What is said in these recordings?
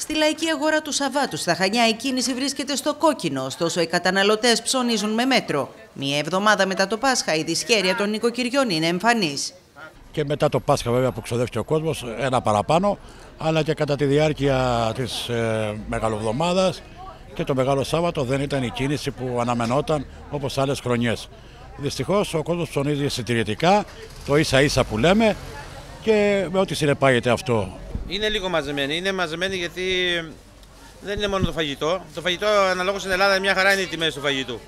Στη λαϊκή αγορά του Σαββάτου στα Χανιά η κίνηση βρίσκεται στο κόκκινο, ωστόσο οι καταναλωτές ψωνίζουν με μέτρο. Μία εβδομάδα μετά το Πάσχα η δυσχέρεια των νοικοκυριών είναι εμφανής. Και μετά το Πάσχα βέβαια που ξοδεύει ο κόσμος, ένα παραπάνω, αλλά και κατά τη διάρκεια της ε, Μεγαλοβδομάδας και το Μεγάλο Σάββατο δεν ήταν η κίνηση που αναμενόταν όπως άλλες χρονιές. Δυστυχώς ο κόσμος ψωνίζει συντηρητικά, το ίσα ίσα που λέμε και με ό,τι συνεπάγεται αυτό είναι λίγο μαζεμένη. Είναι μαζεμένη γιατί δεν είναι μόνο το φαγητό. Το φαγητό αναλόγως στην Ελλάδα μια χαρά είναι οι τιμές του φαγητού.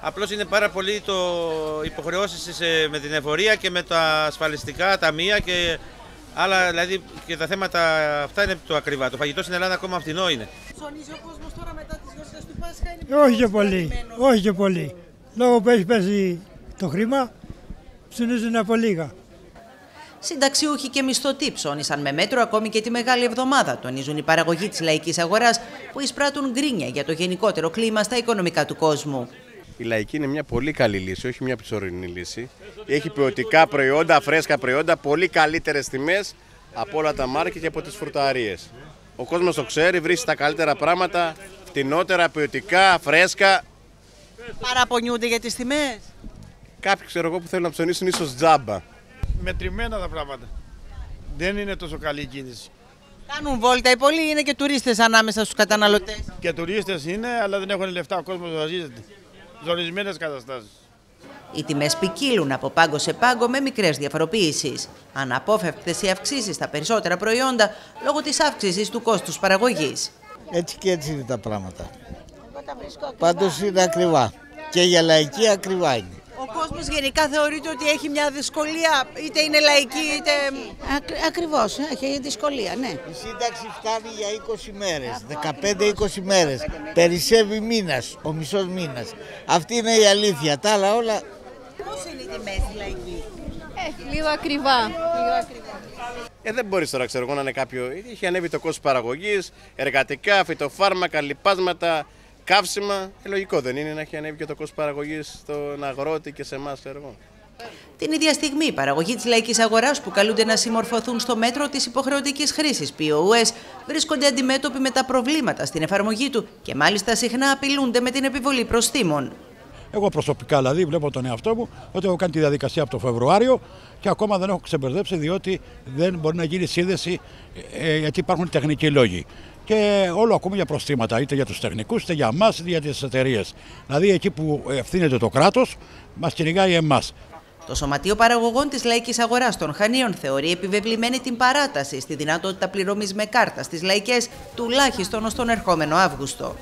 Απλώς είναι πάρα πολύ το υποχρεώσεις με την εφορία και με τα ασφαλιστικά ταμεία και άλλα. Δηλαδή και τα θέματα αυτά είναι το ακριβά. Το φαγητό στην Ελλάδα ακόμα φθηνό είναι. Ψωνίζει ο κόσμος τώρα μετά τις γιορτές του Πάσχα είναι Όχι και πολύ. Όχι και πολύ. Λόγω που έχει πέσει το χρήμα, ψωνίζουν από λίγα. Συνταξιούχοι και μισθωτοί ψώνησαν με μέτρο ακόμη και τη Μεγάλη Εβδομάδα, τονίζουν οι παραγωγοί της λαϊκής αγοράς που εισπράττουν γκρίνια για το γενικότερο κλίμα στα οικονομικά του κόσμου. Η λαϊκή είναι μια πολύ καλή λύση, όχι μια ψωρινή λύση. Έχει ποιοτικά προϊόντα, φρέσκα προϊόντα, πολύ καλύτερες τιμές από όλα τα μάρκετ και από τις φρουταρίες. Ο κόσμος το ξέρει, βρίσκει τα καλύτερα πράγματα, φτηνότερα, ποιοτικά, φρέσκα. Παραπονιούνται για τις τιμές; Κάποιοι ξέρω εγώ που θέλουν να ψωνίσουν ίσως τζάμπα μετρημένα τα πράγματα. Δεν είναι τόσο καλή η κίνηση. Κάνουν βόλτα οι πολλοί, είναι και τουρίστες ανάμεσα στους καταναλωτές; Και τουρίστες είναι, αλλά δεν έχουν λεφτά ο κόσμος να ζήσεται. Ζορισμένες καταστάσεις. Οι τιμές ποικίλουν από πάγκο σε πάγκο με μικρές διαφοροποιήσεις. Αναπόφευκτες οι αυξήσεις στα περισσότερα προϊόντα λόγω της αύξησης του κόστους παραγωγής. Έτσι και έτσι είναι τα πράγματα. Πάντως είναι ακριβά. Και για λαϊκή ακριβά είναι. Ο κόσμος γενικά θεωρείται ότι έχει μια δυσκολία, είτε είναι λαϊκή είτε... Ακ, ακριβώς, έχει δυσκολία, ναι. Η σύνταξη φτάνει για 20 μέρες, 15-20 μέρες. Περισσεύει μήνας, ο μισός μήνας. Αυτή είναι η αλήθεια, τα άλλα όλα... Πώς είναι η τιμή στη λαϊκή; Ε, λίγο ακριβά. Λίγο ακριβά. Ε, δεν μπορείς τώρα, ξέρω εγώ, να είναι κάποιο. Έχει ανέβει το κόστος παραγωγής, εργατικά, φυτοφάρμακα, λοιπάσματα, καύσιμα, ε, λογικό δεν είναι να έχει ανέβει και το κόστος παραγωγής στον αγρότη και σε εμάς, εγώ. Την ίδια στιγμή, οι παραγωγοί της λαϊκής αγοράς που καλούνται να συμμορφωθούν στο μέτρο της υποχρεωτικής χρήσης POS βρίσκονται αντιμέτωποι με τα προβλήματα στην εφαρμογή του και μάλιστα συχνά απειλούνται με την επιβολή προστήμων. Εγώ προσωπικά δηλαδή βλέπω τον εαυτό μου ότι έχω κάνει τη διαδικασία από το Φεβρουάριο και ακόμα δεν έχω ξεμπερδέψει διότι δεν μπορεί να γίνει σύνδεση ε, γιατί υπάρχουν τεχνικοί λόγοι και όλο ακούμε για προστήματα, είτε για τους τεχνικούς, είτε για εμά, είτε για τις εταιρείες. Δηλαδή εκεί που ευθύνεται το κράτος, μας κυνηγάει εμάς. Το Σωματείο Παραγωγών της Λαϊκής Αγοράς των Χανίων θεωρεί επιβεβλημένη την παράταση στη δυνατότητα πληρωμής με κάρτα στις λαϊκές τουλάχιστον ως τον ερχόμενο Αύγουστο.